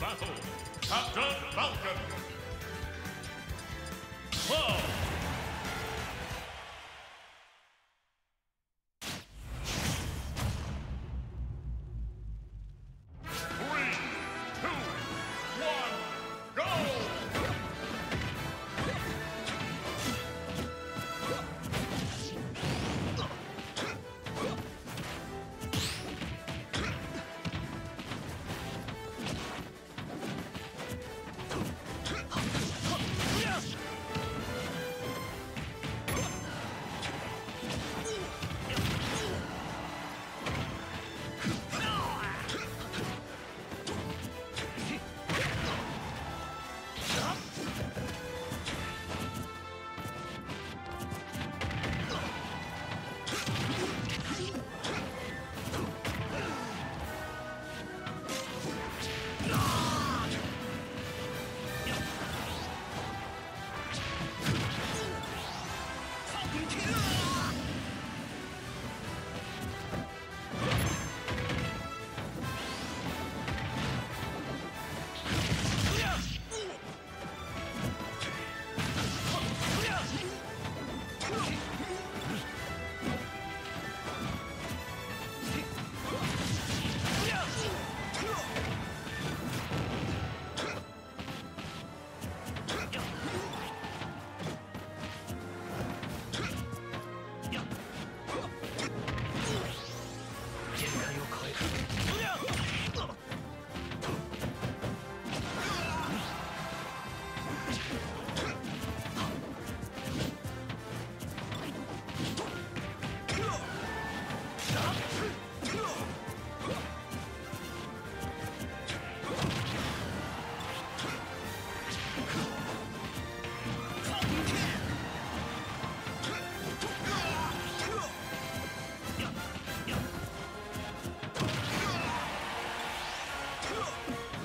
battle, Captain Falcon. 12. Game!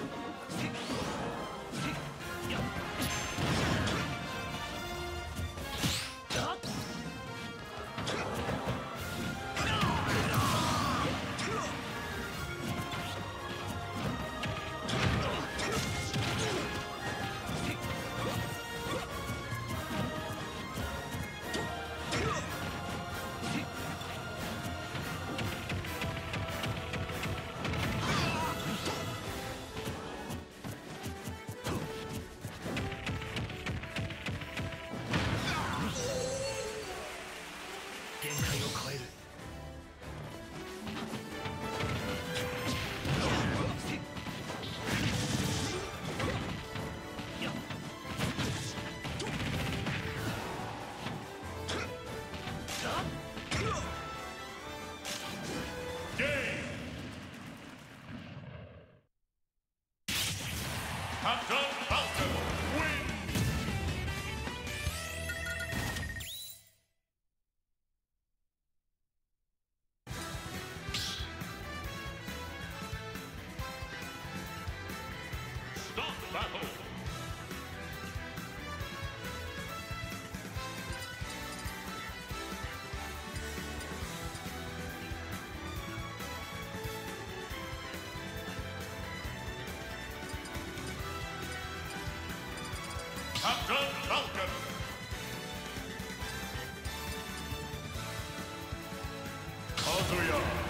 Captain Falcon! Kazuya!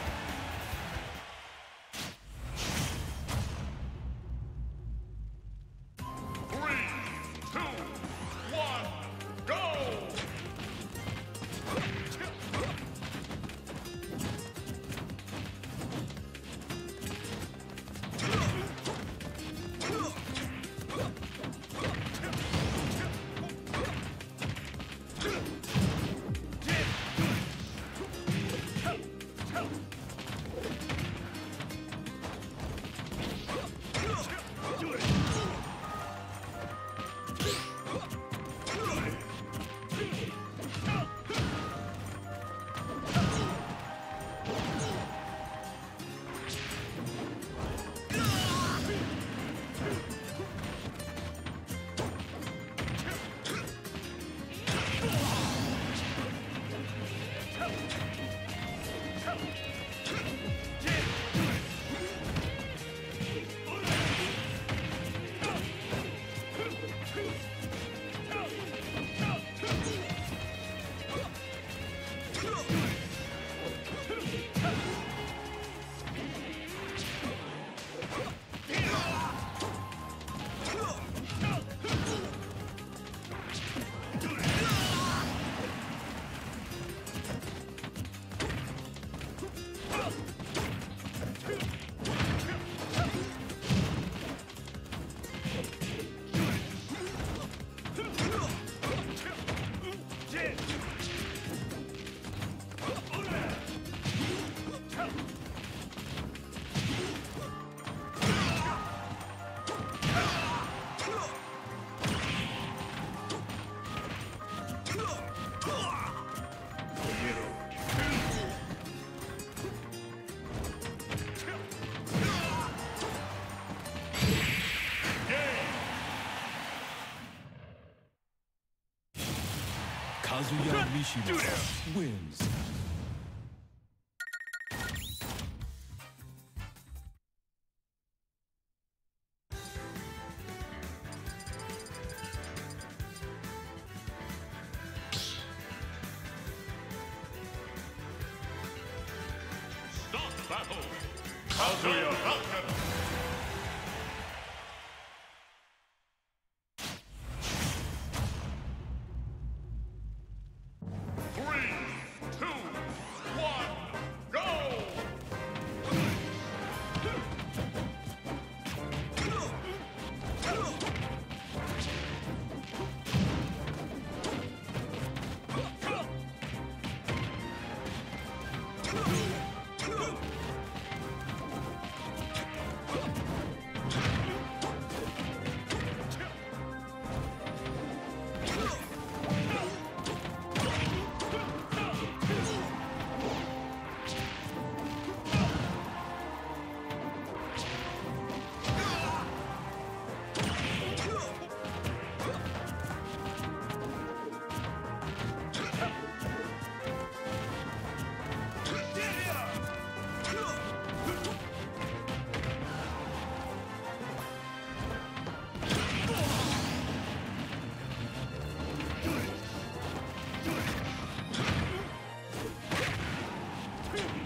Mishima wins.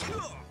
Game.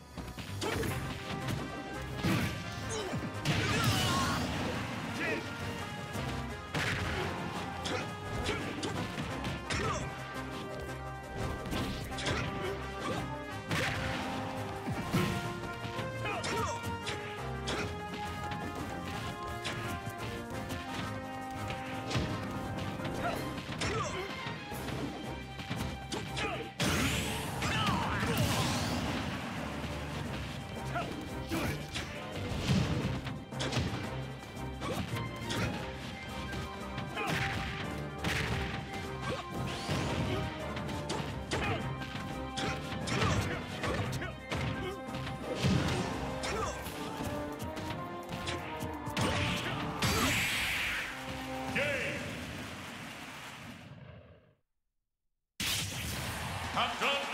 Wins.